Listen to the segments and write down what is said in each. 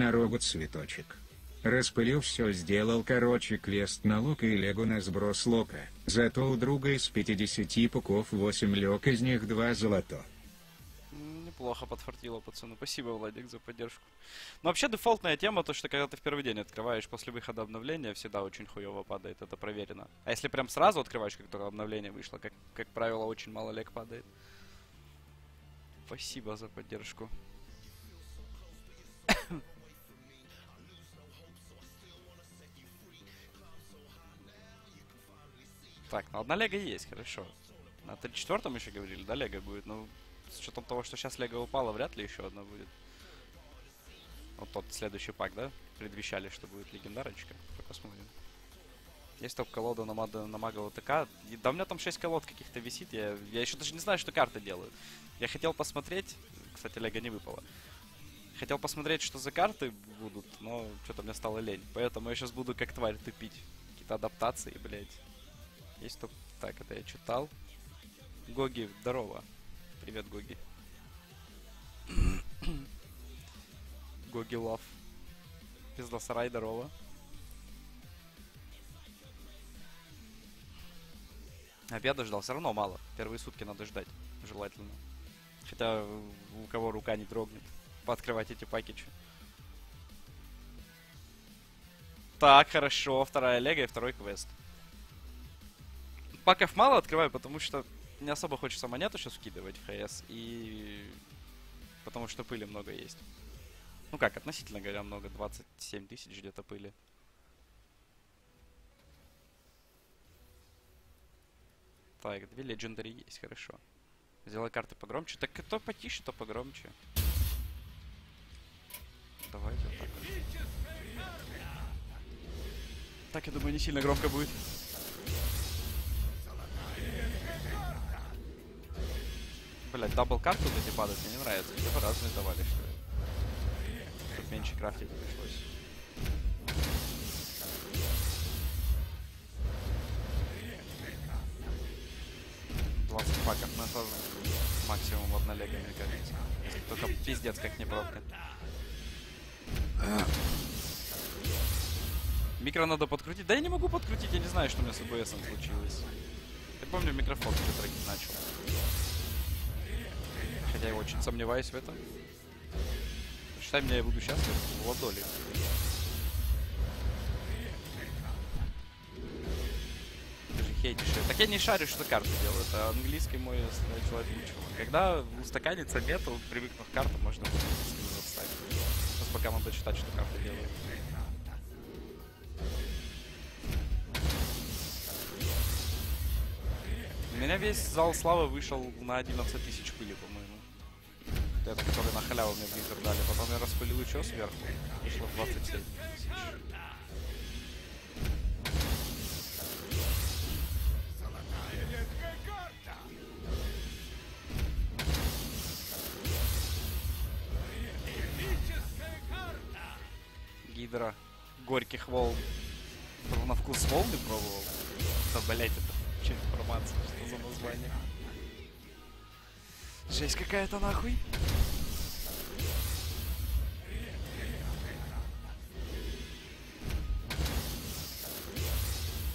На рогу цветочек. Распылил все сделал короче квест на лук и легу на сброс лока. Зато у друга из 50 пуков 8 лег, из них 2 золото. Неплохо подфартило, пацаны. Спасибо, Владик, за поддержку. Но вообще дефолтная тема, то, что когда ты в первый день открываешь после выхода обновления, всегда очень хуево падает, это проверено. А если прям сразу открываешь, как только обновление вышло, как, как правило, очень мало лег падает. Спасибо за поддержку. Так, ну одна лего есть, хорошо. На 34-м еще говорили, да, лего будет? Ну, с учетом того, что сейчас лего упала, вряд ли еще одна будет. Вот тот следующий пак, да? Предвещали, что будет легендарочка. Посмотрим. Есть топ-колода на, маг, на магового ТК. И, да у меня там 6 колод каких-то висит. Я, я еще даже не знаю, что карты делают. Я хотел посмотреть... Кстати, лего не выпало. Хотел посмотреть, что за карты будут, но что-то мне стало лень. Поэтому я сейчас буду как тварь тупить. Какие-то адаптации, блядь. Есть топ... Так, это я читал. Гоги, здорово. Привет, Гоги. Гоги Лав. Пиздосарай, здорово. Обеда ждал, все равно мало. Первые сутки надо ждать, желательно. Хотя у кого рука не дрогнет. Пооткрывать эти пакетчи. Так, хорошо. Вторая лего и второй квест. Паков мало открываю, потому что не особо хочется монету сейчас вкидывать в ХС. И потому что пыли много есть. Ну как, относительно говоря, много. 27 тысяч где-то пыли. Так, две legendary есть, хорошо. Сделай карты погромче. Так то потише, то погромче. Давайте вот так. Так, я думаю, не сильно громко будет. Блять, double карты вот эти падают, мне не нравится. Где бы разные давали, что ли. Чтоб меньше крафтить пришлось. Двадцать паков, ну это максимум одна лего, мне кажется. Если только пиздец как не пробка. Микро надо подкрутить. Да я не могу подкрутить, я не знаю, что у меня с OBS случилось. Я помню, микрофон трекить начал. Хотя я очень сомневаюсь в этом. Считай меня, я буду счастлив в ладоли. Ты же хейтишь. Так я не шарю, что карты делают. Это английский мой человек лучшего. Когда устаканится мету, привыкнув к картам, можно заставить. Сейчас пока надо читать, что карты делают. У меня весь зал славы вышел на 11 тысяч пыли, по-моему. Это который на халяву мне Blizzard дали. Потом я распылил еще сверху. Вышло 27 тысяч. Гидра горьких волн. На вкус волны пробовал? Да, блять, это что информация, что за название? Жесть какая-то нахуй.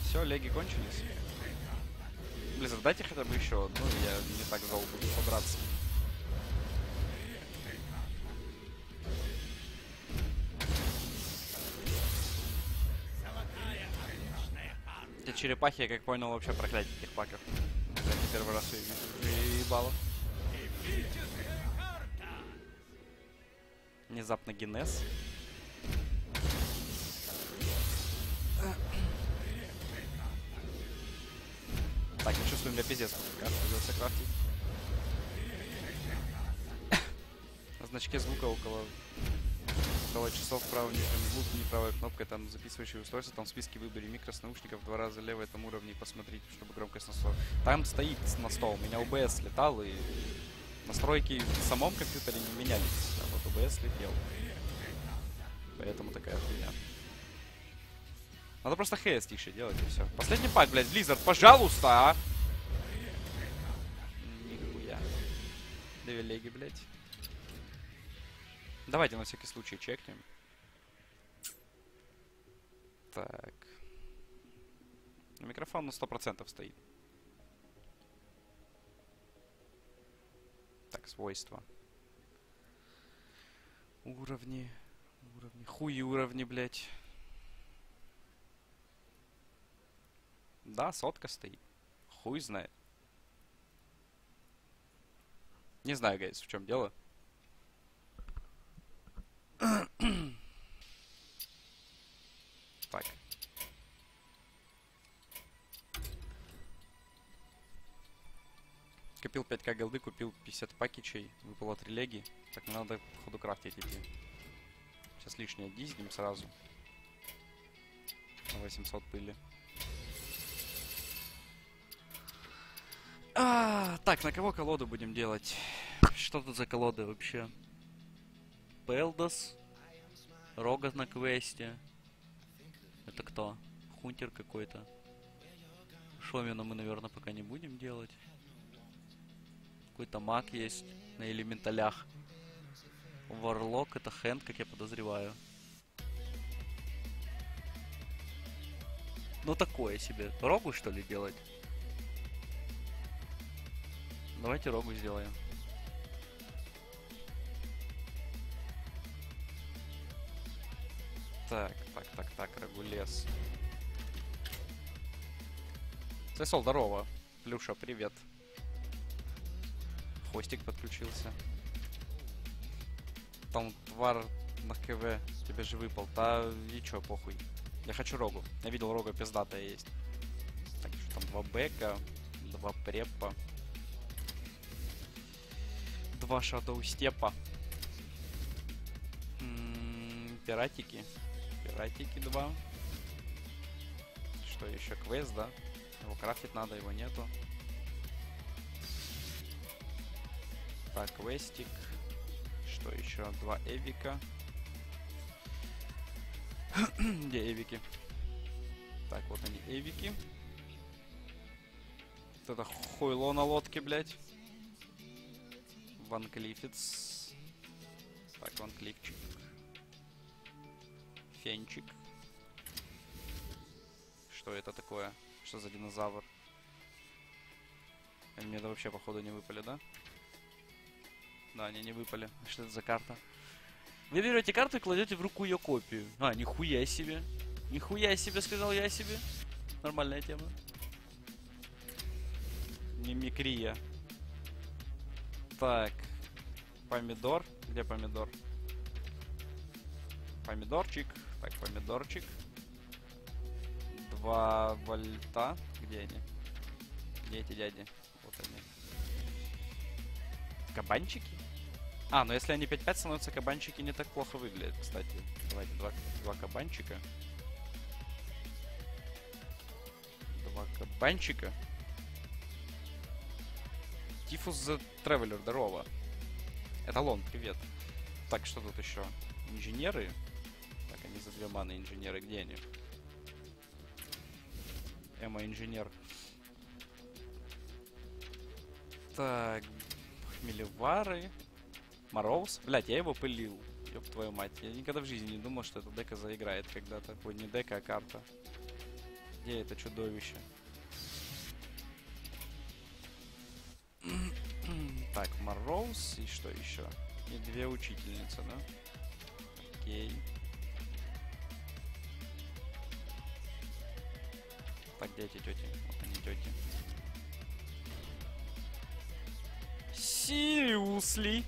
Все, леги кончились. Близзард, дайте хотя бы еще одну, я не так зол буду побраться. Эти черепахи, я как понял, вообще проклятие этих паков. Кстати, первый раз ее ебало. Внезапно генез. Так, я чувствую, у меня пиздец карта придется. На значке звука около около часов в правом нижнем углу, не правая кнопка, там записывающее устройство, там в списке выбери микро с наушников два раза лево этом уровне посмотрите, чтобы громкость на 100. Там стоит на 100, у меня OBS летал и настройки в самом компьютере не менялись, а вот OBS летел. Поэтому такая хуйня. Надо просто ХС тише делать и все. Последний пак, блядь, Blizzard, пожалуйста, а! Нихуя. Две леги, блядь. Давайте на всякий случай чекнем. Так. Микрофон на 100% стоит. Так, свойства. Уровни. Уровни. Хуи уровни, блядь. Да, сотка стоит. Хуй знает. Не знаю, гайс, в чем дело. так. Копил 5к голды, купил 50 пакетчей, выпало 3 леги. Так, надо, походу, крафтить идти. Сейчас лишнее диздим сразу. На 800 пыли. А, так, на кого колоду будем делать? Что тут за колоды вообще? Пелдос. Рога на квесте. Это кто? Хунтер какой-то. Шомина мы, наверное, пока не будем делать. Какой-то маг есть на элементалях. Варлок это хенд, как я подозреваю. Ну такое себе. Рогу что ли делать? Давайте рогу сделаем. Так, так, так, так, регулес. Сесол, здорово. Плюша, привет. Хвостик подключился. Там твар на КВ тебе же выпал. Да и чё, похуй. Я хочу рогу. Я видел рога пиздатая есть. Так, что там два бэка, два преппа. Два шадоу степа. М-м, пиратики. Пиратики два. Что еще? Квест, да? Его крафтить надо, его нету. Так, квестик. Что еще? Два эвика. Где эвики? Так, вот они, эвики. Вот это хуйло на лодке, блядь. Ван Клифец. Так, Ван Клифчик. Фенчик. Что это такое? Что за динозавр? Мне это вообще, походу, не выпали, да? Да, они не выпали. Что это за карта? Вы берете карту и кладете в руку ее копию. А, нихуя себе. Нихуя себе, сказал я себе. Нормальная тема. Мимикрия. Так. Помидор. Где помидор? Помидорчик. Так, помидорчик. Два вольта. Где они? Где эти дяди? Вот они. Кабанчики? А, ну если они 5-5 становятся, кабанчики не так плохо выглядят, кстати. Давайте два, два кабанчика. Два кабанчика. Тифус за Тревелер, здорово. Эталон, привет. Так, что тут еще? Инженеры? Так, они за две маны инженеры. Где они? Эма инженер. Так, хмелевары. Мороз. Блять, я его пылил. Ёб твою мать. Я никогда в жизни не думал, что эта дека заиграет когда-то. Ой, не дека, а карта. Где это чудовище? так, Мороз и что еще? И две учительницы, да? Окей. Так, где эти тети? Вот они тети. Сириусли!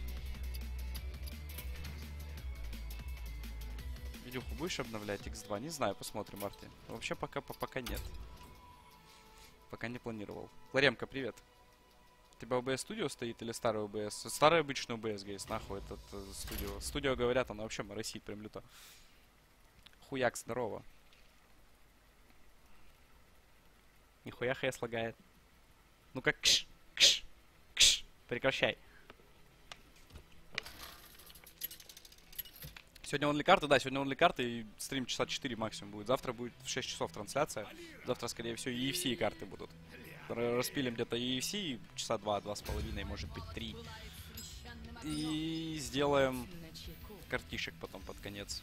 Видюху будешь обновлять X2? Не знаю, посмотрим, Арти. Вообще пока, пока нет. Пока не планировал. Ларемка, привет. У тебя OBS студио стоит или старый OBS? Старый обычный OBS, гейс, нахуй этот э, студио. Студио, говорят, оно вообще моросит прям люто. Хуяк, здорово. Нихуя хэс лагает. Ну как кш, кш, кш. Прекращай. Сегодня онли карты, да, сегодня онли карты и стрим часа 4 максимум будет. Завтра будет в 6 часов трансляция. Завтра, скорее всего, все карты будут. Распилим где-то EFC часа 2, 2,5, может быть 3. И сделаем картишек потом под конец.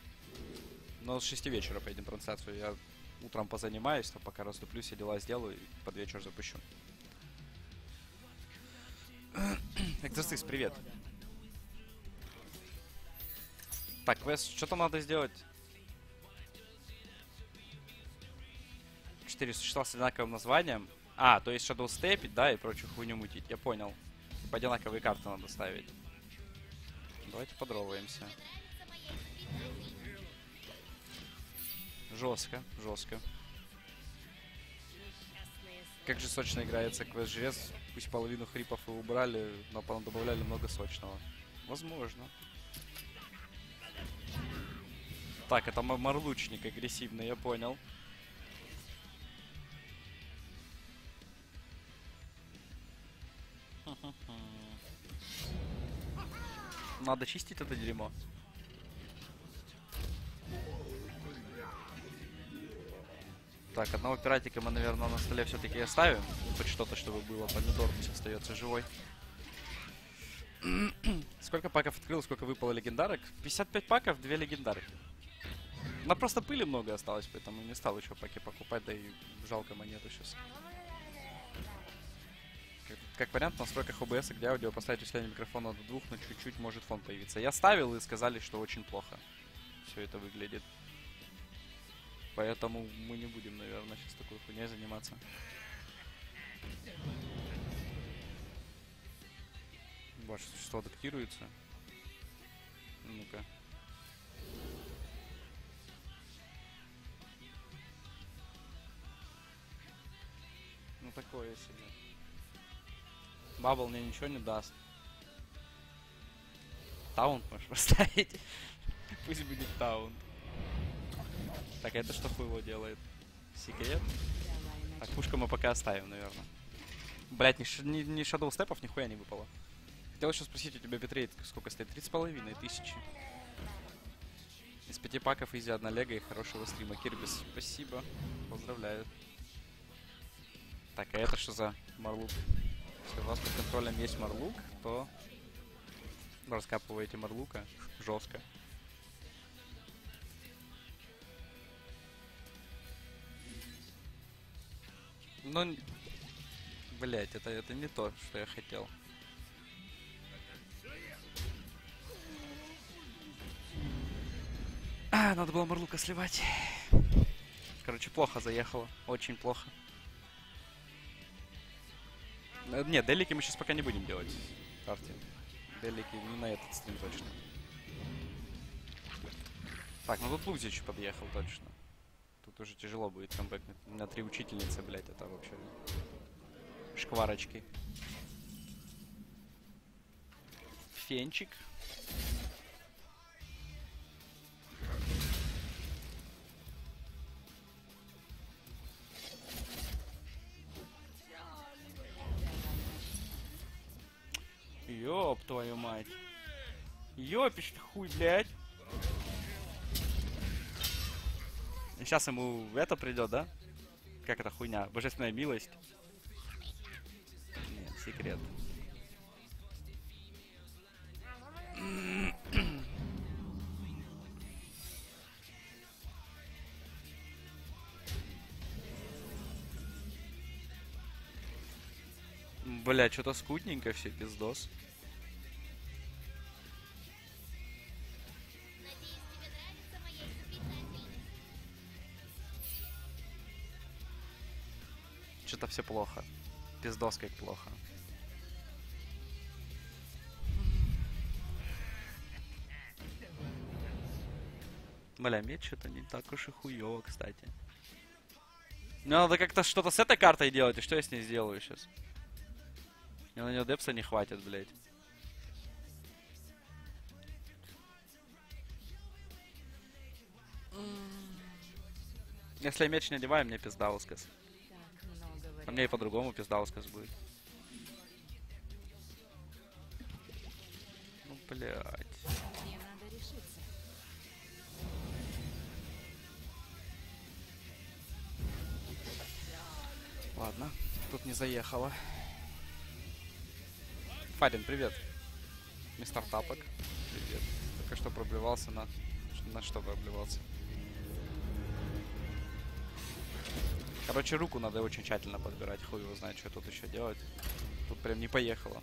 Но с 6 вечера поедем трансляцию. Я утром позанимаюсь, то пока расступлю, все дела сделаю и под вечер запущу. Экзорцист, привет. Так, квест, что там надо сделать? Четыре существа с одинаковым названием. А, то есть Shadow степить, да, и прочую хуйню мутить. Я понял. Типа одинаковые карты надо ставить. Давайте подроваемся. Жестко, жестко. Как же сочно играется квест жрец. Пусть половину хрипов и убрали, но потом добавляли много сочного. Возможно. Так, это марлучник агрессивный, я понял. Надо чистить это дерьмо. Так, одного пиратика мы, наверное, на столе все-таки оставим. Хоть что-то, чтобы было. Помидор пусть остается живой. сколько паков открыл, сколько выпало легендарок? 55 паков, 2 легендарки. На просто пыли много осталось, поэтому не стал еще паки покупать, да и жалко монету сейчас. Как, как вариант, в настройках OBS, где аудио поставить усиление микрофона до двух, но чуть-чуть может фон появиться. Я ставил и сказали, что очень плохо все это выглядит. Поэтому мы не будем, наверное, сейчас такой хуйней заниматься. Ваше существо адаптируется. Ну-ка. Ну такое себе. Бабл мне ничего не даст. Таунт можешь поставить. Пусть будет таунт. Так, это что хуйло делает? Секрет? Так, пушку мы пока оставим, наверное. Блять, ни, ни, ни Shadow step ов нихуя не выпало. Хотел еще спросить, у тебя битрейт сколько стоит? 3,5 тысячи. Из пяти паков easy одна лега и хорошего стрима. Кирбис, спасибо. Поздравляю. Так, а это что за мурлок? Если у вас под контролем есть мурлок, то раскапываете мурлока жестко. Ну, блять, это, это не то, что я хотел. А, надо было Марлука сливать. Короче, плохо заехало. Очень плохо. Э, нет, делики мы сейчас пока не будем делать. Карте. Делики не на этот стрим точно. Так, ну тут Лузич подъехал точно. Тут уже тяжело будет. У меня три учительницы, блядь, это вообще шкварочки. Фенчик. Ёб твою мать. Ёпиш хуй, блядь. Сейчас ему это придет, да? Как это хуйня? Божественная милость. Нет, секрет. Бля, что-то скутненько все, пиздос. Что-то все плохо. Пиздос как плохо. Бля, меч что-то не так уж и хуёво, кстати. Мне надо как-то что-то с этой картой делать, и что я с ней сделаю сейчас? Мне на нее депса не хватит, блядь. Если меч не одеваю, мне пизда усказ. А мне и по-другому пиздаускас будет. Ну, блядь. Ладно, тут не заехала. Фарин, привет. Мистер Тапок. Привет. Только что проблевался на... На что проблевался. Короче, руку надо очень тщательно подбирать. Хуй его знает, что тут еще делать. Тут прям не поехало.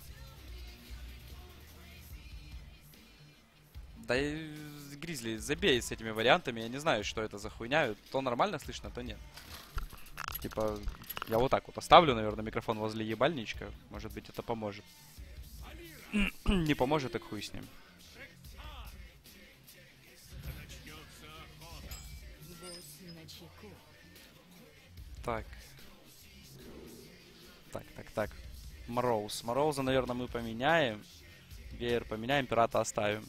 Да и Гризли, забей с этими вариантами. Я не знаю, что это за хуйня. То нормально слышно, то нет. Типа, я вот так вот оставлю, наверное, микрофон возле ебальничка. Может быть, это поможет. не поможет, так хуй с ним. Так. Так, так, так. Мороуз. Мороуза, наверное, мы поменяем. Веер поменяем, пирата оставим.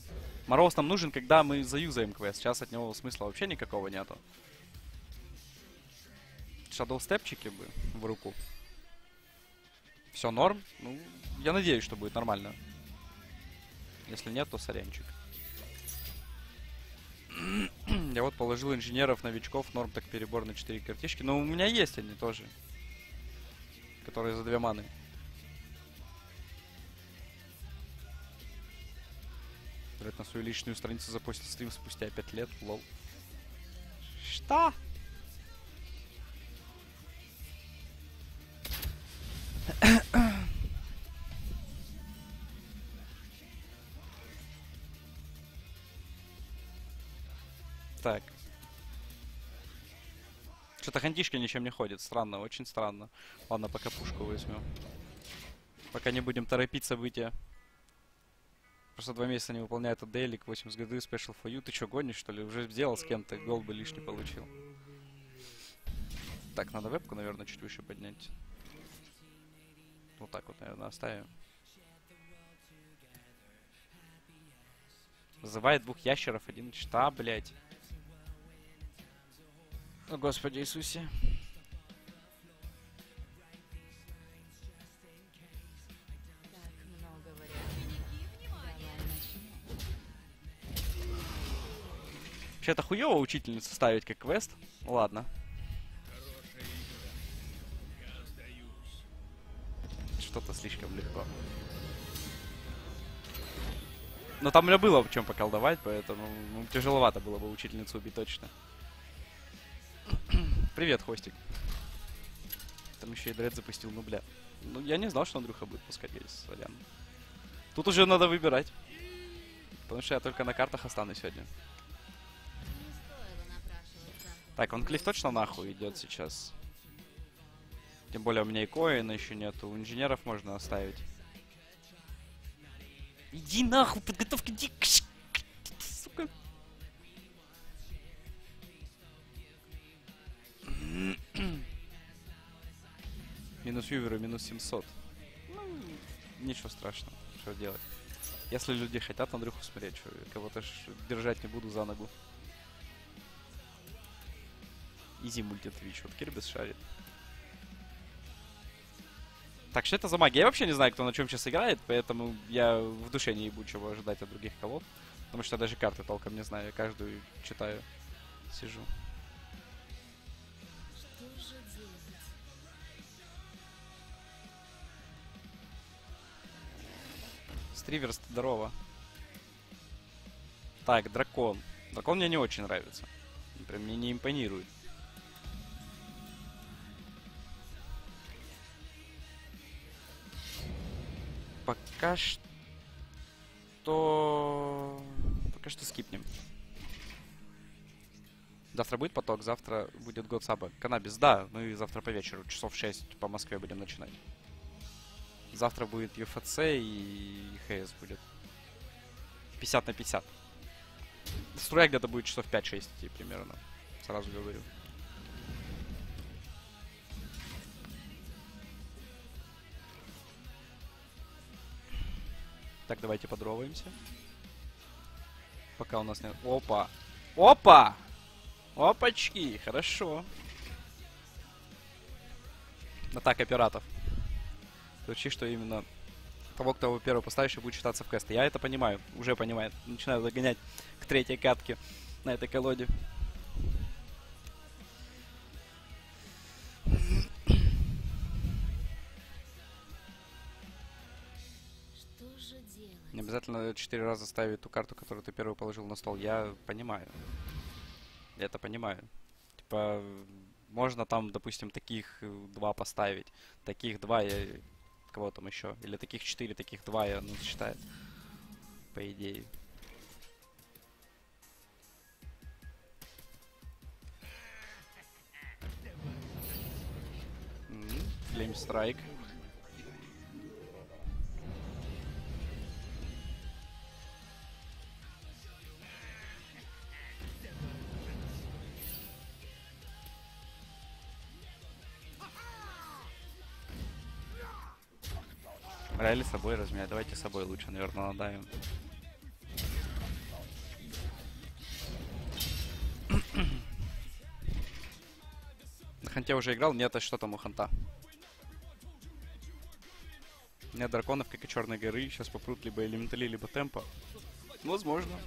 Мороз нам нужен, когда мы заюзаем квест. Сейчас от него смысла вообще никакого нету. Shadow степчики бы в руку. Все норм. Ну, я надеюсь, что будет нормально. Если нет, то сорянчик. Я вот положил инженеров, новичков, норм так перебор на 4 картишки. Но у меня есть они тоже. Которые за 2 маны. Блять, на свою личную страницу запустил стрим спустя 5 лет, лол. Что? Так. Что-то хантишка ничем не ходит. Странно, очень странно. Ладно, пока пушку возьмем. Пока не будем торопить события. Просто два месяца не выполняет отделик, 80 годы, special for you. Ты что, гонишь, что ли? Уже сделал с кем-то, гол бы лишний получил. Так, надо вебку, наверное, чуть выше поднять. Вот так вот, наверное, оставим. Вызывает двух ящеров, один чта, блядь. Господи Иисусе. Вообще, это хуево учительницу ставить как квест. Ладно. Что-то слишком легко. Но там у меня было в чем поколдовать, поэтому ну, тяжеловато было бы учительницу убить точно. Привет, Хостик. Там еще и Дред запустил, ну бля. Ну, я не знал, что Андрюха будет пускать гейс, сорян. Тут уже надо выбирать. Потому что я только на картах останусь сегодня. Так, он клиф точно нахуй идет сейчас. Тем более у меня и коина еще нету. У инженеров можно оставить. Иди нахуй, подготовка иди. Минус Юверу, минус 700. Ну, ничего страшного. Что делать? Если люди хотят Андрюху смотреть, кого-то держать не буду за ногу. Изи мультитвич. Вот Кирбис шарит. Так, что это за магия? Я вообще не знаю, кто на чем сейчас играет, поэтому я в душе не ебу чего ожидать от других колод. Потому что я даже карты толком не знаю, я каждую читаю, сижу. Стриверс, здорово. Так, дракон. Дракон мне не очень нравится. Прям мне не импонирует. Пока что... Пока что скипнем. Завтра будет поток, завтра будет год саба. Канабис, да, мы завтра по вечеру, часов 6 по Москве будем начинать. Завтра будет UFC и ХС будет. 50 на 50. Струя где-то будет часов 5-6 примерно. Сразу говорю. Так, давайте подроваемся. Пока у нас нет... Опа! Опа! Опачки! Хорошо. Атака пиратов. Ключи, что именно того, кто его первый поставишь, будет считаться в квесты. Я это понимаю, уже понимаю. Начинаю загонять к третьей катке на этой колоде. Не обязательно четыре раза ставить ту карту, которую ты первый положил на стол. Я понимаю. Я это понимаю. Типа, Можно там, допустим, таких два поставить. Таких два, я... кого там еще? Или таких четыре, таких два, я, ну, считает. По идее. Флейм страйк. Брали с собой разменять. Давайте с собой лучше, наверное, надавим. На ханте уже играл? Нет, а что там у ханта? Нет драконов, как и Черной горы. Сейчас попрут либо элементали, либо темпа. Возможно.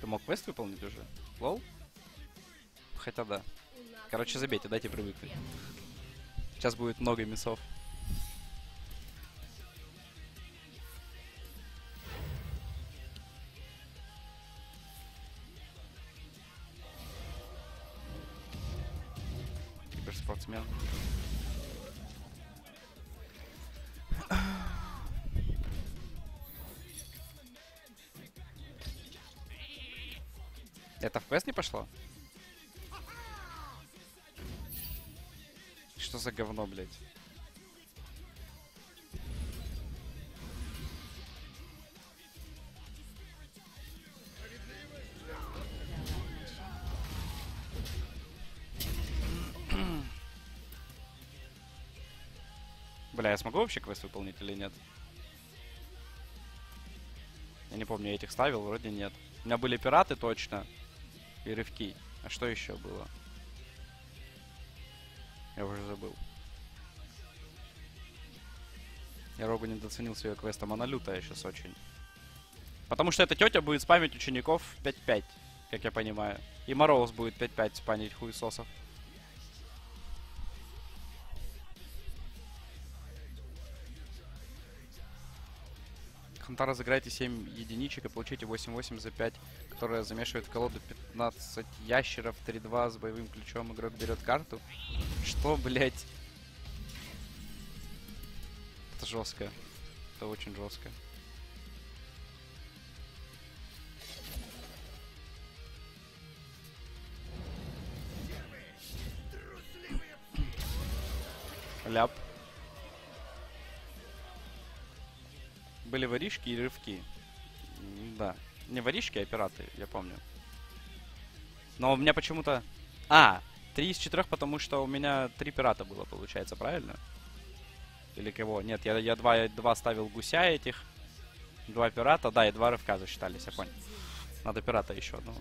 Ты мог квест выполнить уже? Лол? Хотя да. Короче, забейте, дайте привыкнуть. Сейчас будет много мясов. Киберспортсмен. Это в квест не пошло? За говно, блядь? Бля, я смогу вообще квест выполнить или нет? Я не помню, я этих ставил, вроде нет. У меня были пираты точно. И рывки. А что еще было? Я уже забыл. Я Рогу недооценил с ее квестом, она лютая сейчас очень. Потому что эта тетя будет спамить учеников 5-5, как я понимаю. И Мороз будет 5-5 спамить хуесосов. Ханта разыграйте 7 единичек и получите 8-8 за 5, которая замешивает колоду 15 ящеров, 3-2 с боевым ключом. Игрок берет карту. Что, блять? Это жестко. Это очень жестко. Ляп. Были воришки и рывки. Да. Не воришки, а пираты, я помню. Но у меня почему-то... А, три из четырех, потому что у меня три пирата было, получается, правильно? Или кого? Нет, я, я два, два ставил гуся этих. Два пирата, да, и два рывка засчитались, я понял. Надо пирата еще одного.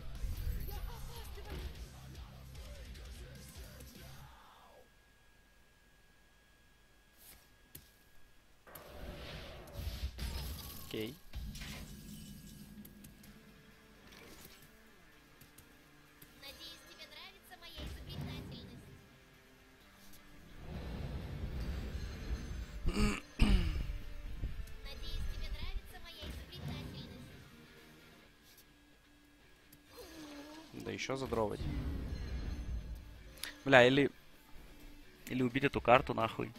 Окей. Надеюсь, тебе нравится моя изобретательность. Надеюсь, тебе нравится моя изобретательность. Да еще задровать. Бля, или... Или убить эту карту нахуй.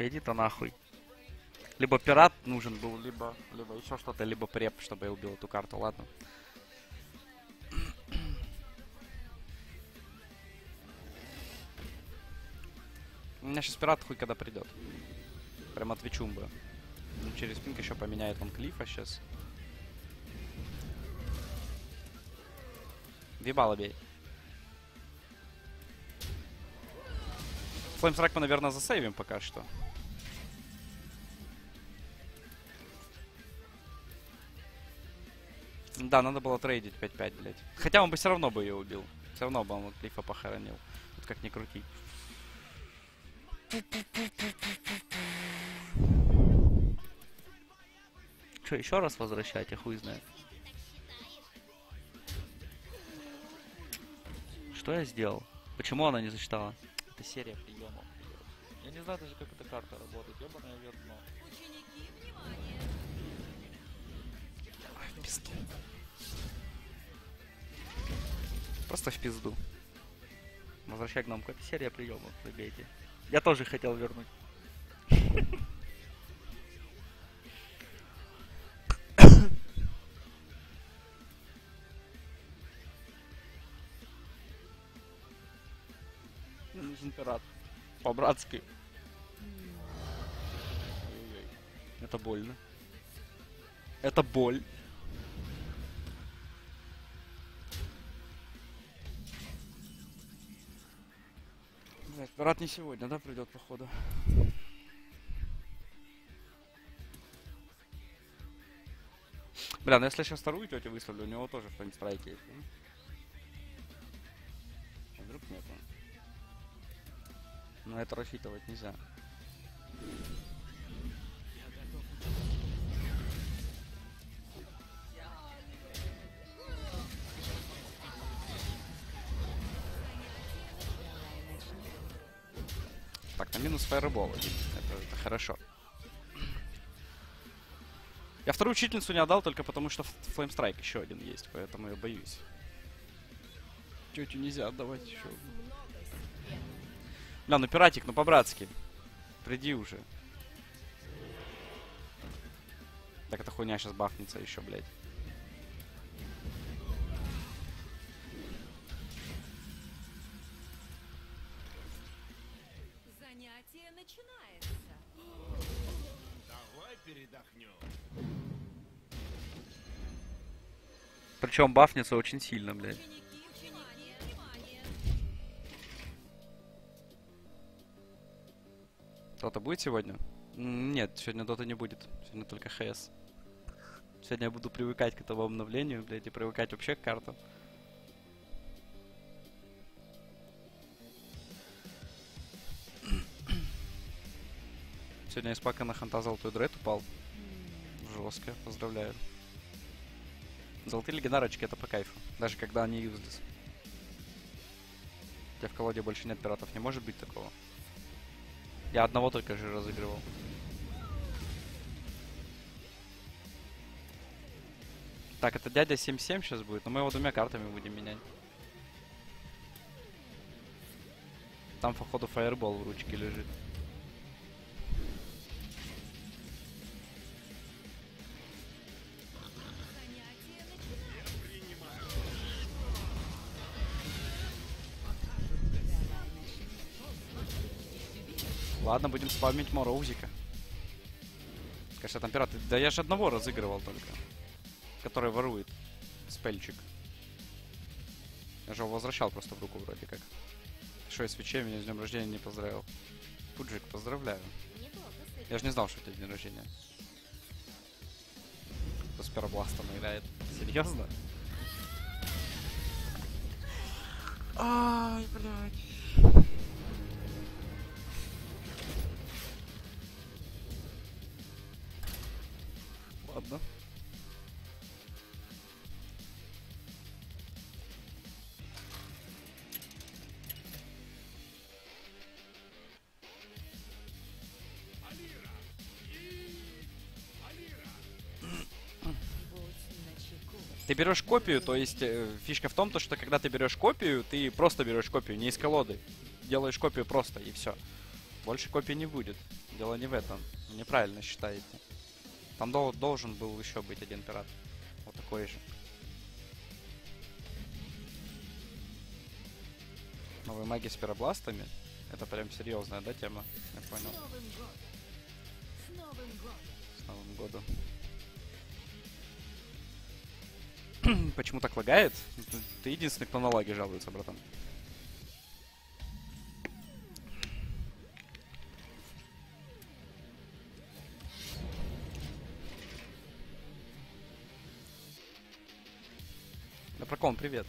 Сука, иди-то нахуй. Либо пират нужен был, либо, либо еще что-то, либо преп, чтобы я убил эту карту, ладно. У меня сейчас пират хуй когда придет. Прям отвечу бы. Ну, через пинг еще поменяет он клифа сейчас. Вибала бей. Флеймсрак мы, наверное, засейвим пока что. Да, надо было трейдить 5-5, блядь. Хотя он бы все равно бы ее убил. Все равно бы он Клифа похоронил. Тут как ни крути. Че, еще раз возвращать? Я хуй знает. Что я сделал? Почему она не засчитала? Это серия приемов. Я не знаю даже, как эта карта работает. Ёбаное верно. В пизду. Просто в пизду. Возвращай гномку. Это серия приемов, забейте. Я тоже хотел вернуть. Нужен пират. По-братски. Это больно. Это боль. Пират не сегодня, да, придет, походу. Бля, ну если я сейчас вторую тетю выставлю, у него тоже фреймстрайк есть. да? А вдруг нету? На это рассчитывать нельзя. Минус фаербол один. Это, это хорошо. Я вторую учительницу не отдал только потому, что флеймстрайк еще один есть, поэтому я боюсь. Тетю нельзя отдавать еще. Бля, ну пиратик, ну по-братски. Приди уже. Так эта хуйня сейчас бахнется еще, блядь. Причем бафнется очень сильно, блядь. Дота будет сегодня? Нет, сегодня Дота не будет. Сегодня только ХС. Сегодня я буду привыкать к этому обновлению, блядь, и привыкать вообще к картам. Сегодня из пака на ханта золотой дрейд упал. Жестко, поздравляю. Золотые легендарочки это по кайфу. Даже когда они юзлес. У тебя в колоде больше нет пиратов, не может быть такого. Я одного только же разыгрывал. Так, это дядя 7-7 сейчас будет, но мы его двумя картами будем менять. Там, походу, фаербол в ручке лежит. Ладно, будем спамить Мороузика. Конечно, там пираты. Да я же одного разыгрывал только. Который ворует. Спельчик. Я же его возвращал просто в руку вроде как. Что, из свечей меня с днем рождения не поздравил. Пуджик, поздравляю. Я же не знал, что у тебя день рождения. Кто с пиробластом играет. Серьезно? Ай, блядь. Ладно. Ты берешь копию, то есть э, фишка в том, то, что когда ты берешь копию, ты просто берешь копию, не из колоды. Делаешь копию просто, и все. Больше копий не будет. Дело не в этом. Неправильно считаете. Там дол- должен был еще быть один пират. Вот такой же. Новые маги с пиробластами. Это прям серьезная, да, тема? Я понял. С Новым годом. С Новым годом. Почему так лагает? Ты единственный, кто на лаге жалуется, братан. Напроком, привет.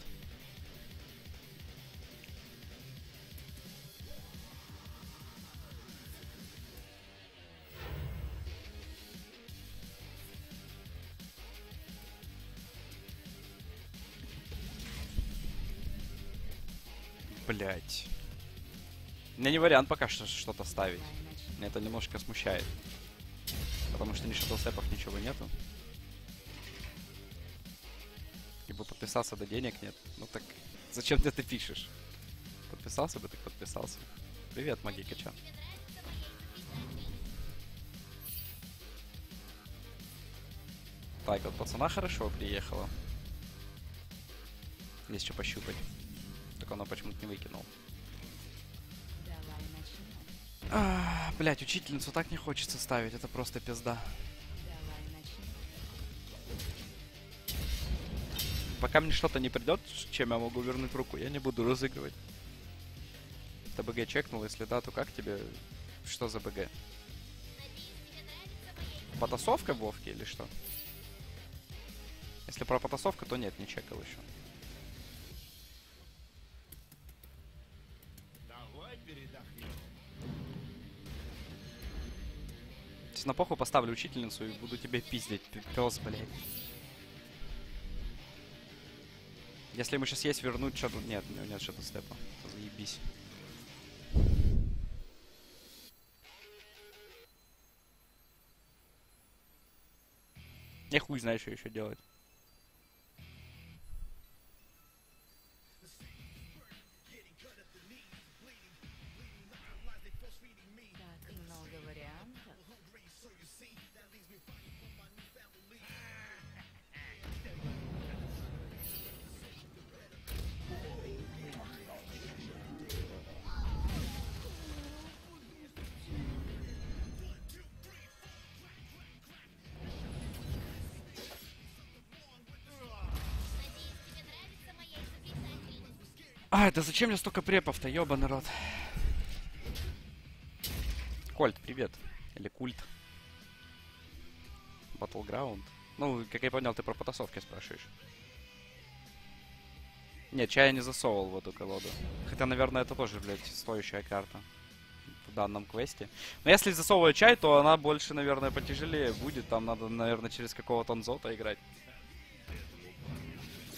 Блять. Мне не вариант пока что что-то ставить. Меня это немножко смущает. Потому что ни шаттлстепов, ничего нету. Подписался, да денег нет. Ну так, зачем ты это пишешь? Подписался бы, так подписался. Привет, Магика Чан. Так, вот пацана хорошо приехала. Есть что пощупать. Так она почему-то не выкинул. А, блять, учительницу так не хочется ставить, это просто пизда. Пока мне что-то не придет, чем я могу вернуть руку, я не буду разыгрывать. Ты БГ чекнул, если да, то как тебе? Что за БГ? Потасовка в Вовке или что? Если про потасовку, то нет, не чекал еще. Сейчас на похуй поставлю учительницу и буду тебе пиздить, пес, блядь. Если ему сейчас есть вернуть что-то... Нет, у него нет что-то степа. Заебись. Я хуй знаю, что еще делать. А, да зачем мне столько препов-то, ёбаный рот. Кольт, привет. Или культ. Battleground. Ну, как я понял, ты про потасовки спрашиваешь. Нет, чая не засовывал в эту колоду. Хотя, наверное, это тоже, блядь, стоящая карта в данном квесте. Но если засовывать чай, то она больше, наверное, потяжелее будет. Там надо, наверное, через какого-то анзота играть.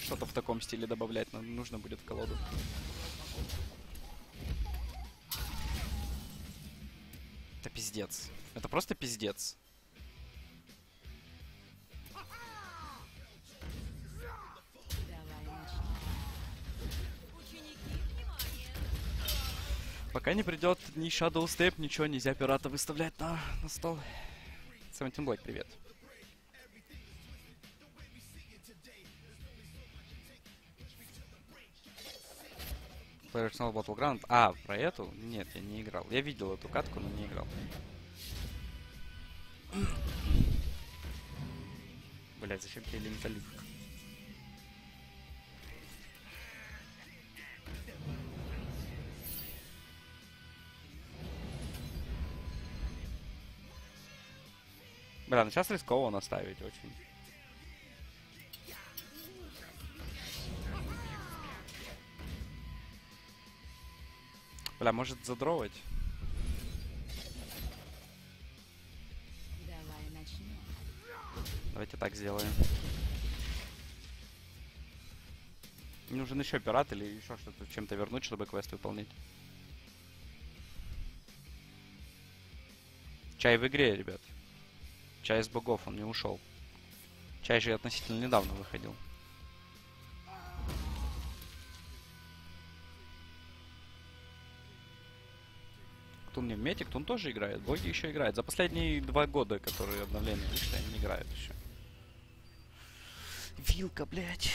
Что-то в таком стиле добавлять нам нужно будет в колоду. Это пиздец. Это просто пиздец. Пока не придет ни Shadow Step, ничего нельзя пирата выставлять на, на стол. Seventeen Black, привет. Personal Battleground. А, про эту? Нет, я не играл. Я видел эту катку, но не играл. Блять, зачем тебе элементалист? Бля, ну сейчас рискованно ставить очень. Бля, может задровать? Давай начнем. Давайте так сделаем. Мне нужен еще пират или еще что-то чем-то вернуть, чтобы квест выполнить. Чай в игре, ребят. Чай из богов, он не ушел. Чай же относительно недавно выходил. Тун не в мете, Тун тоже играет. Боги еще играет. За последние два года, которые обновления вышли, они играют еще. Вилка, блядь.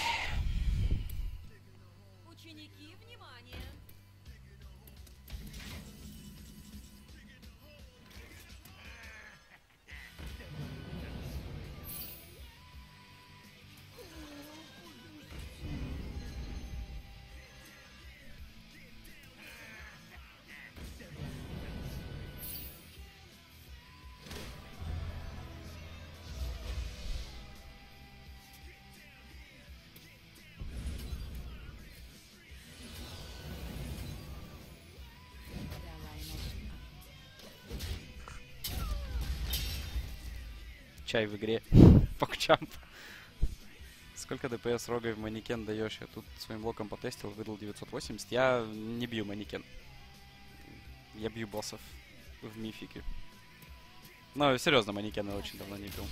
Чай в игре. Покчамп. С Сколько ДПС рогой в манекен даешь? Я тут своим блоком потестил, выдал 980. Я не бью манекен. Я бью боссов в мифике. Но серьезно, манекены очень давно не бил.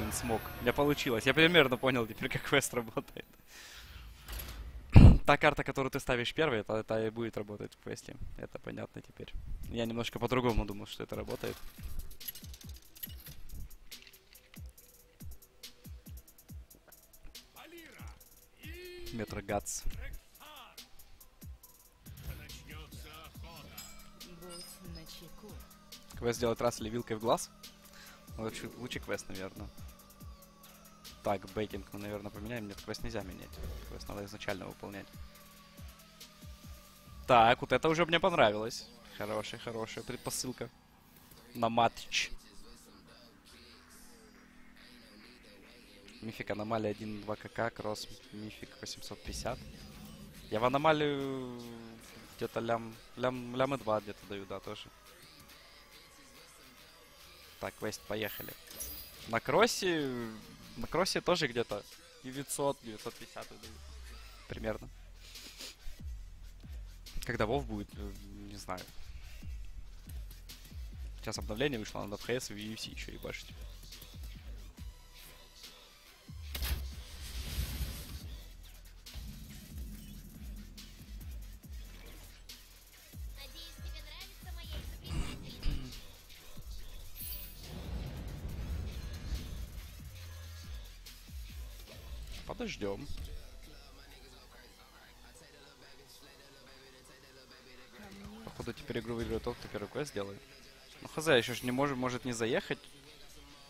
Он смог. У меня получилось. Я примерно понял теперь, как квест работает. Та карта, которую ты ставишь первой, это, это и будет работать в квесте. Это понятно теперь. Я немножко по-другому думал, что это работает. Метро Гатс. Квест сделать раз или вилкой в глаз? Лучше, лучше квест, наверное. Так, бейкинг мы, наверное, поменяем. Нет, квест нельзя менять. Квест надо изначально выполнять. Так, вот это уже мне понравилось. Хорошая, хорошая предпосылка. На матч. Мифик аномалия 1.2 КК, кросс мифик 850. Я в аномалию где-то лям, лям, лямы 2 где-то даю, да, тоже. Так, квест, поехали. На кроссе... На кроссе тоже где-то 900, 950 дают. Примерно. Когда Вов будет, э, не знаю. Сейчас обновление вышло, надо в ХС и UFC еще и башить. Подождем. Походу теперь игру выиграет тот, кто первый квест делает. Ну хз, еще ж не может, может не заехать.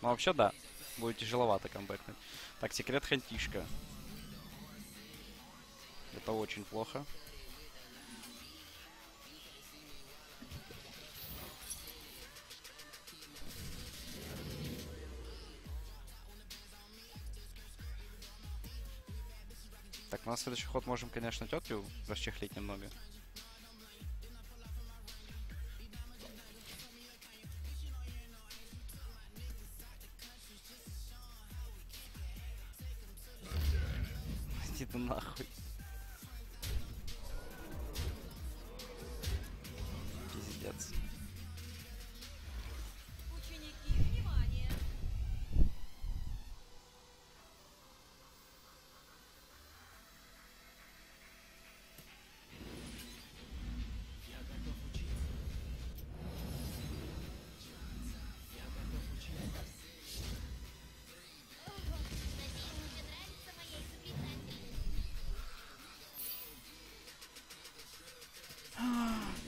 Ну вообще да. Будет тяжеловато камбэкнуть. Так, секрет хантишка. Это очень плохо. Так, мы на следующий ход можем, конечно, тетю расчехлить немного. Иди ты нахуй.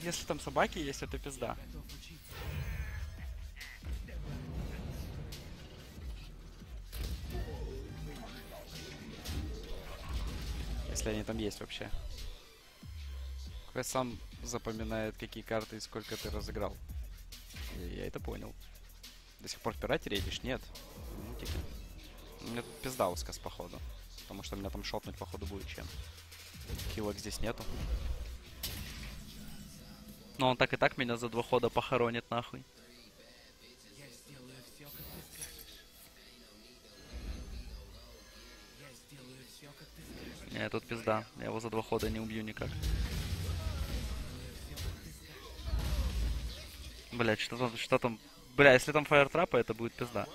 Если там собаки есть, это пизда. Если они там есть вообще. Квест сам запоминает, какие карты и сколько ты разыграл. И Я это понял. До сих пор в пирате едешь? Нет. Ну, тихо. У меня тут пизда усказ, походу. Потому что меня там шотнуть, походу, будет чем. Киллок здесь нету. Но он так и так меня за два хода похоронит нахуй. Не, тут пизда. Я его за два хода не убью никак. Блять, что там, что там... Бля, если там фаертрапа, это будет пизда.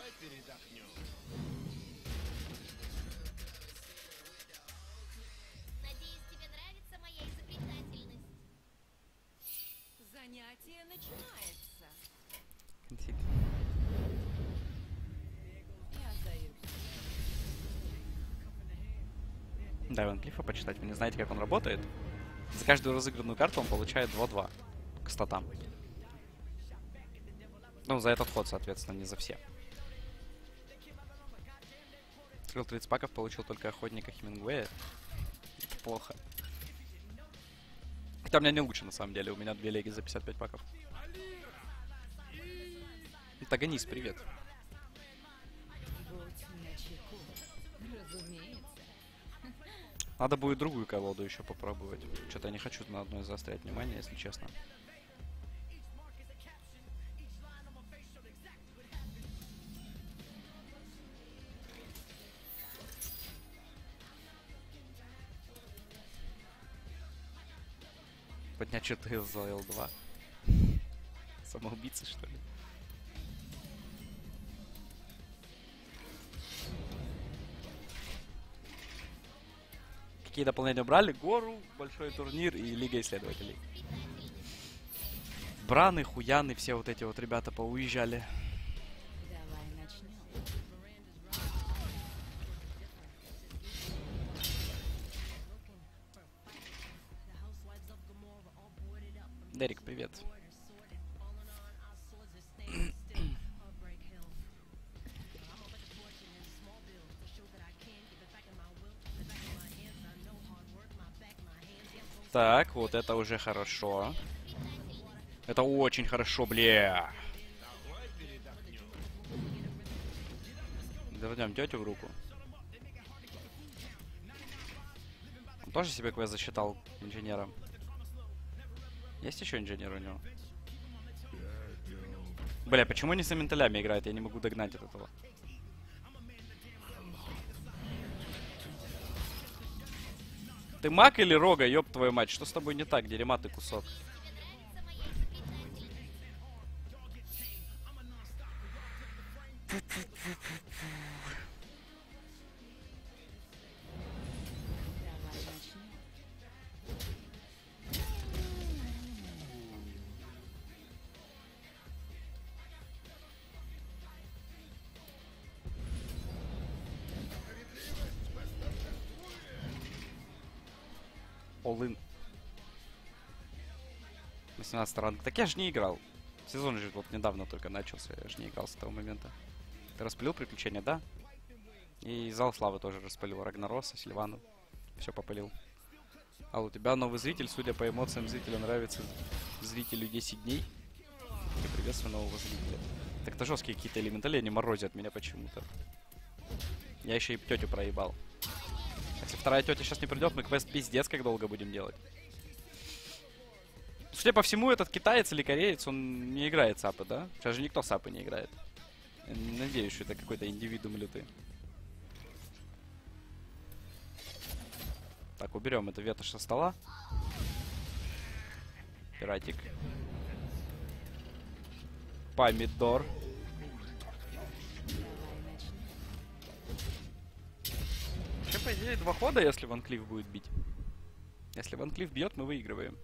Знаете, как он работает? За каждую разыгранную карту он получает 2-2 к статам. Ну, за этот ход, соответственно, не за все. Открыл 30 паков, получил только охотника Хемингуэя. Это плохо. Хотя у меня не лучше, на самом деле. У меня две леги за 55 паков. Антагонист, привет. Будь Надо будет другую колоду еще попробовать. Что-то я не хочу на одной заострять внимание, если честно. Поднять что-то за L2. Самоубийцы, что ли? Какие дополнения убрали? Гору, большой турнир и Лига исследователей. Браны, хуяны, все вот эти вот ребята поуезжали. Дерек, привет. Так, вот это уже хорошо. Это очень хорошо, бля. Вернем тетю в руку. Он тоже себе квест засчитал инженером. Есть еще инженер у него? Бля, почему они с менталями играют? Я не могу догнать от этого. Ты маг или рога, ёб твою мать? Что с тобой не так, дерематый кусок? 18 ранг. Так я же не играл. Сезон же вот недавно только начался. Я же не играл с этого момента. Ты распылил приключения, да? И зал славы тоже распылил. Рагнароса, Сильвану. Все попылил. А у тебя новый зритель, судя по эмоциям зрителя, нравится зрителю 10 дней. Я приветствую нового зрителя. Так это жесткие какие-то элементали, они морозят меня почему-то. Я еще и тетю проебал. Если вторая тетя сейчас не придет, мы квест пиздец как долго будем делать. Судя по всему, этот китаец или кореец, он не играет сапы, да? Сейчас же никто сапы не играет. Надеюсь, что это какой-то индивидуум лютый. Так, уберем это ветошь со стола. Пиратик. Помидор. Вообще, по идее, два хода, если Ван Клифф будет бить. Если Ван Клифф бьет, мы выигрываем.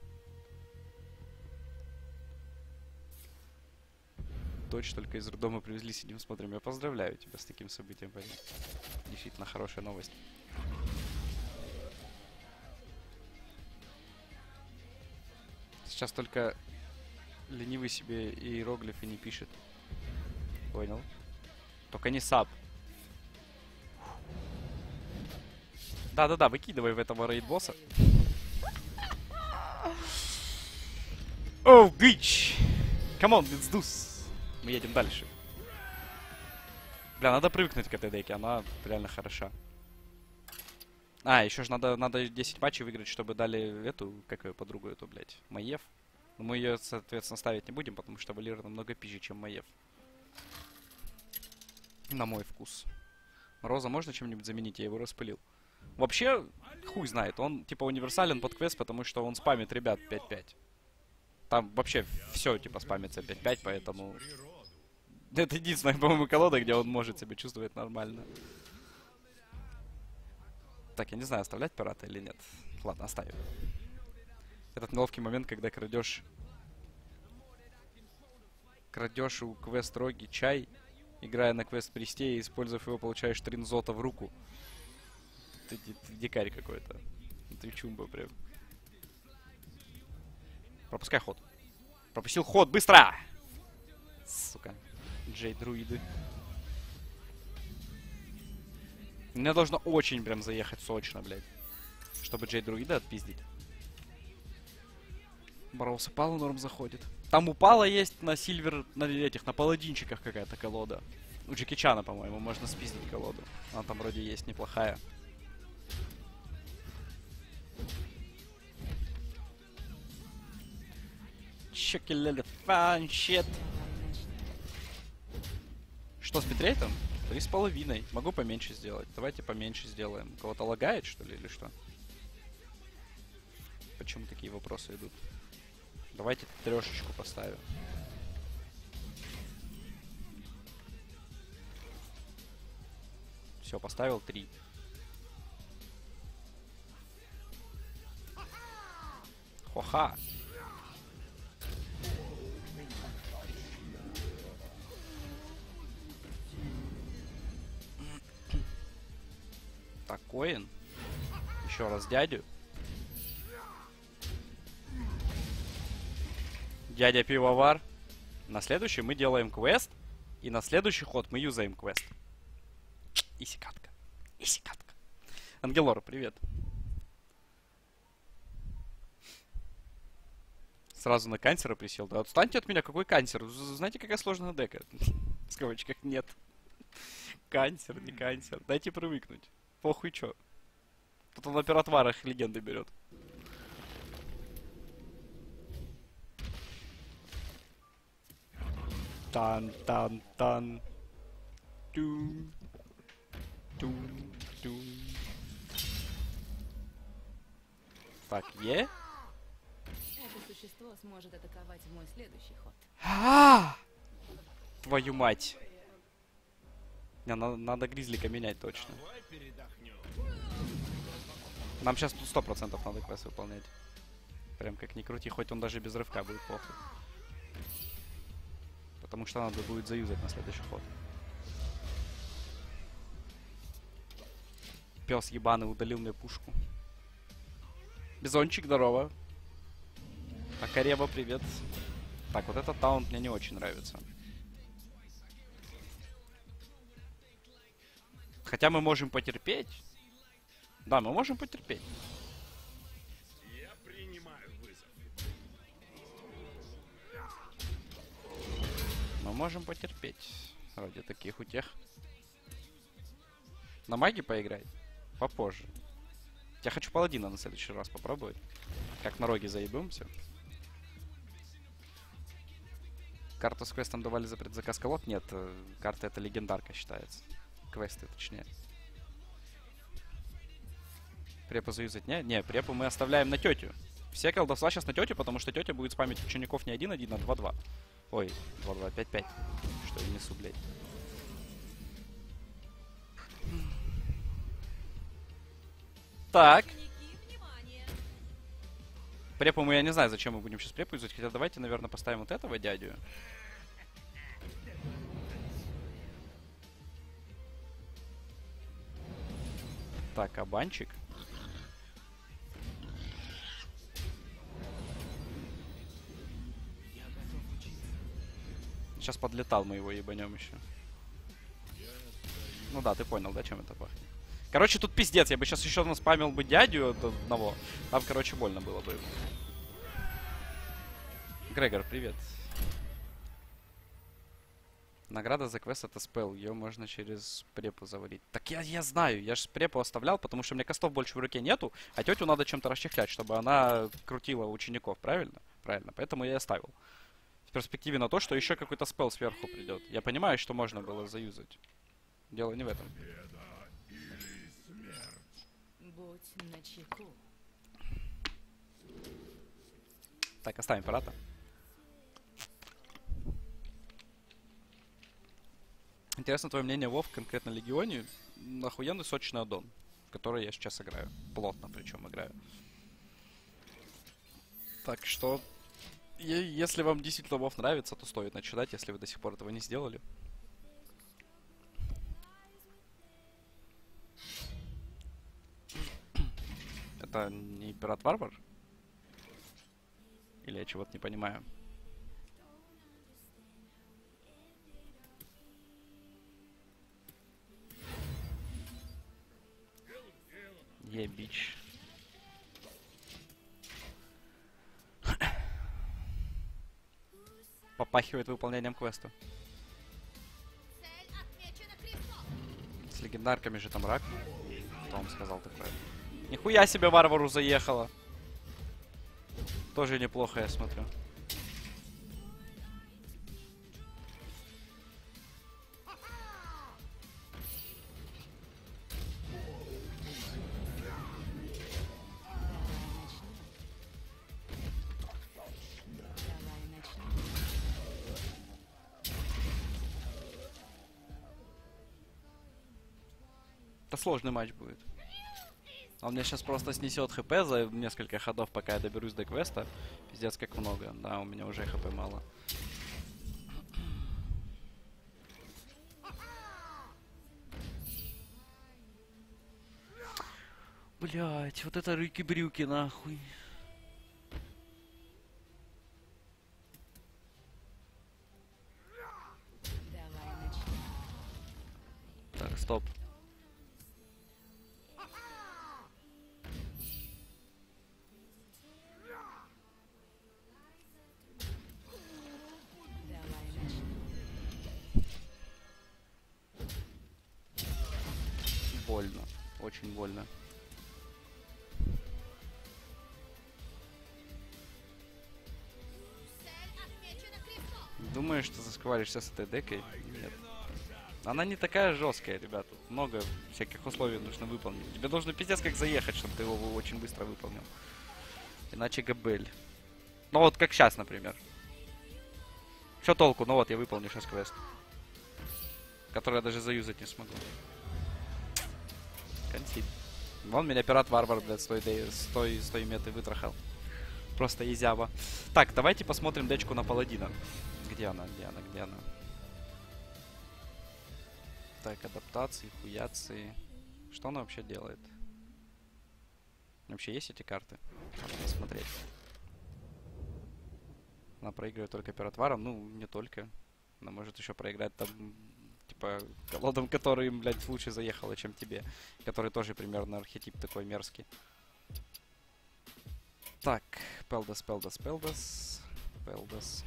Дочь только из роддома привезли, сидим, смотрим. Я поздравляю тебя с таким событием, парень. Действительно хорошая новость. Сейчас только ленивый себе иероглифы не пишет. Понял. Только не саб. Да-да-да, выкидывай в этого рейд-босса. Оу, бич! Come on, let's do. Мы едем дальше. Бля, надо привыкнуть к этой деке, она реально хороша. А, еще же надо, надо 10 матчей выиграть, чтобы дали эту, как ее подругу эту, блядь, Маев. Но мы ее, соответственно, ставить не будем, потому что Валера намного пизже, чем Маев. На мой вкус. Роза можно чем-нибудь заменить? Я его распылил. Вообще, хуй знает. Он типа универсален под квест, потому что он спамит ребят 5-5. Там вообще все типа спамится 5-5, поэтому... Это единственная, по-моему, колода, где он может себя чувствовать нормально. Так, я не знаю, оставлять пирата или нет. Ладно, оставим. Этот неловкий момент, когда крадешь... Крадешь у квест роги чай, играя на квест престе и использовав его, получаешь тринзота в руку. Ты, ди- ты дикарь какой-то. Ты чумба прям. Пропускай ход. Пропустил ход, быстро! Сука. Джей друиды. Мне должно очень прям заехать сочно, блядь. Чтобы Джей друида отпиздить. Боролся Пала норм заходит. Там у Пала есть на Сильвер, на этих, на паладинчиках какая-то колода. У Джеки Чана, по-моему, можно спиздить колоду. Она там вроде есть неплохая. Щит. Давай начнем. Что с битрейтом? Три с половиной. Могу поменьше сделать. Давайте поменьше сделаем. Кого-то лагает, что ли, или что? Почему такие вопросы идут? Давайте трешечку поставим. Все, поставил три. Хоха. Коин. Еще раз дядю. Дядя пивовар. На следующий мы делаем квест. И на следующий ход мы юзаем квест. Иси катка. Иси катка. Ангелора, привет. Сразу на канцера присел. Да отстаньте от меня, какой канцер? Знаете, какая сложная дека? В скобочках нет. Канцер, не канцер. Дайте привыкнуть. Похуй чё. Тут он на пиратварах легенды берет. Тан, тан, тан. Тун. Тун, тун. Так, е? Это существо сможет атаковать в мой следующий ход. А! Твою мать. Не, надо, надо гризлика менять точно. Нам сейчас тут сто процентов надо квест выполнять. Прям как ни крути, хоть он даже без рывка будет плохо. Потому что надо будет заюзать на следующий ход. Пес ебаный удалил мне пушку. Бизончик, здорово. Акареба, привет. Так, вот этот таунт мне не очень нравится. Хотя мы можем потерпеть. Да, мы можем потерпеть. Мы можем потерпеть. Ради таких утех. На маге поиграть? Попозже. Я хочу паладина на следующий раз попробовать. Как на роге заебемся. Карту с квестом давали за предзаказ колод? Нет, э, карта это легендарка считается. Квесты, точнее. Препу заюзать не? Не, препу мы оставляем на тетю. Все колдовства сейчас на тетю, потому что тетя будет спамить учеников не 1-1, а 2-2. Ой, 2-2, 5-5. Что я несу, блядь. Так. Препу мы, я не знаю, зачем мы будем сейчас препу юзать, хотя давайте, наверное, поставим вот этого дядю. Так, кабанчик. Сейчас подлетал, мы его ебанем еще. Ну да, ты понял, да, чем это пахнет. Короче, тут пиздец, я бы сейчас еще наспамил бы дядю одного. Там, короче, больно было бы. Грегор, привет. Награда за квест это спел. Ее можно через препу завалить. Так я, я знаю, я же препу оставлял, потому что мне костов больше в руке нету, а тетю надо чем-то расчехлять, чтобы она крутила учеников, правильно? Правильно, поэтому я и оставил. В перспективе на то, что еще какой-то спел сверху придет. Я понимаю, что можно было заюзать. Дело не в этом. Так, оставим пирата. Интересно твое мнение, Вов, конкретно Легионе. Охуенный сочный аддон, в который я сейчас играю. Плотно причем играю. Так что, если вам действительно Вов нравится, то стоит начинать, если вы до сих пор этого не сделали. Это не пират-варвар? Или я чего-то не понимаю? Ебич. Попахивает выполнением квеста. С легендарками же там рак. Кто вам сказал такое? Нихуя себе варвару заехала. Тоже неплохо, я смотрю. Сложный матч будет. Он мне сейчас просто снесет хп за несколько ходов, пока я доберусь до квеста. Пиздец, как много. Да, у меня уже хп мало. Блять, вот это рыки-брюки, нахуй. Так, стоп. Засквалишься с этой декой? Нет. Она не такая жесткая, ребята. Много всяких условий нужно выполнить. Тебе должно пиздец как заехать, чтобы ты его очень быстро выполнил. Иначе габель. Ну вот как сейчас, например. Что толку? Ну вот, я выполню сейчас квест. Который я даже заюзать не смогу. Консиль. Вон меня пират варвар, блядь, с той, с той, с той меты вытрахал. Просто изява. Так, давайте посмотрим дечку на паладина. Где она, где она, где она? Так, адаптации, хуяции. Что она вообще делает? Вообще есть эти карты? Надо посмотреть. Она проигрывает только пиратваром, ну, не только. Она может еще проиграть там, типа, колодам, которые им, блядь, лучше заехало, чем тебе. Который тоже примерно архетип такой мерзкий. Так, Пелдас, Пелдас, Пелдас. Пелдас.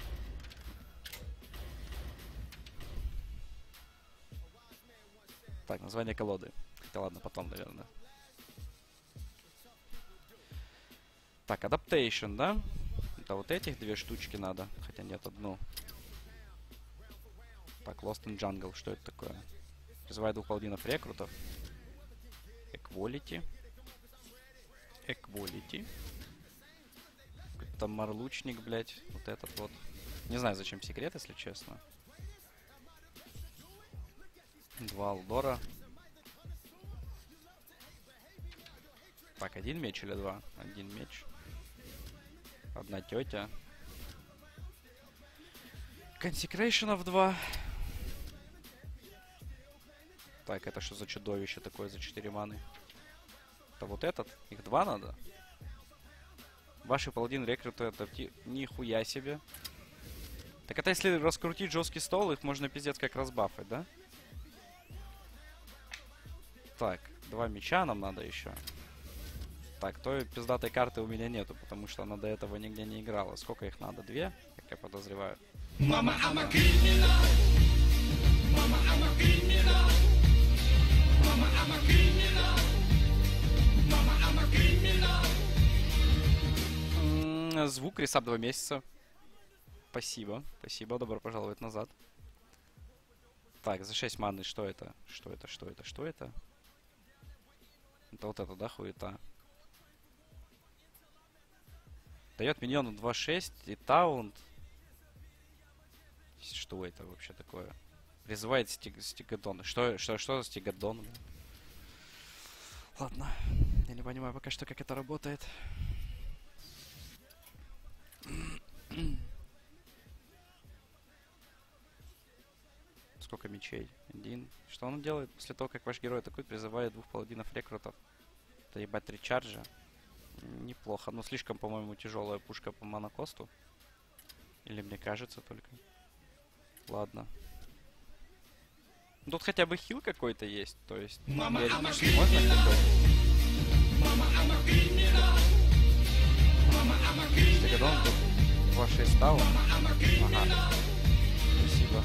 Так, название колоды. Хотя ладно, потом, наверное. Так, Adaptation, да? Это вот этих две штучки надо. Хотя нет, одну. Так, Lost in Jungle. Что это такое? Призывает двух паладинов рекрутов. Equality. Equality. Там марлучник, блядь. Вот этот вот. Не знаю, зачем секрет, если честно. Два Алдора. Так, один меч или два? Один меч. Одна тетя. Consecration в два. Так, это что за чудовище такое за 4 маны? Это вот этот? Их два надо? Ваши паладин рекруты адапти... Нихуя себе. Так это если раскрутить жесткий стол, их можно пиздец как разбафать, да? Так, два меча нам надо еще. Так, той пиздатой карты у меня нету, потому что она до этого нигде не играла. Сколько их надо? Две, как я подозреваю. М, Звук ресап два месяца. Спасибо, спасибо, добро пожаловать назад. Так, за 6 маны что это? Что это, что это, что это? Это вот это, да, хуета? Дает миньону 2-6 и таунт. Что это вообще такое? Призывает стиг стигадон. Что, что, что за стигадон? Ладно. Я не понимаю пока что, как это работает. Сколько мечей? Один. Что он делает после того, как ваш герой атакует, призывает двух паладинов рекрутов? Это ебать три чарджа. Неплохо. Но слишком, по-моему, тяжелая пушка по монокосту. Или мне кажется только. Ладно. Ну, Тут хотя бы хил какой-то есть, то есть теоретически можно какой-то. Стеgadон тут 2-6 стало. Ага. Спасибо.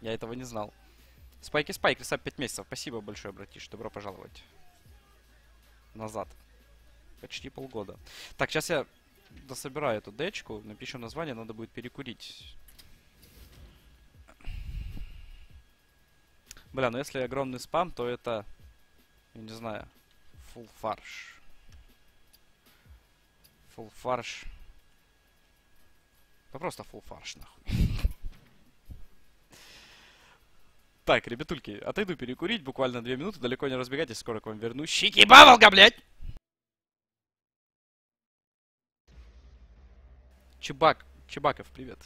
Я этого не знал. Спайки Спайк, рисап 5 месяцев. Спасибо большое, братиш. Добро пожаловать. Назад. Почти полгода. Так, сейчас я дособираю эту дечку. Напишем название, надо будет перекурить. Бля, ну если огромный спам, то это... Я не знаю. Full фарш. Full фарш. Да просто full фарш, нахуй. Так, ребятульки, отойду перекурить, буквально две минуты, далеко не разбегайтесь, скоро к вам вернусь. Щики бабалга, блядь! Чебак, Чебаков, привет.